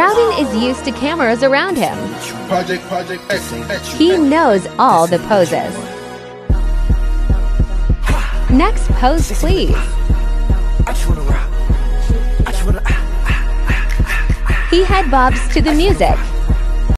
Robin is used to cameras around him. Project, Project X. He knows all the poses. Next pose, please. He head bobs to the music.